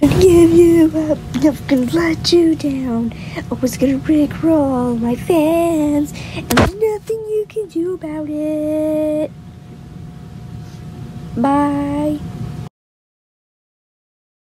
Gonna give you up, never gonna let you down. Always gonna rickroll my fans, and there's nothing you can do about it. Bye.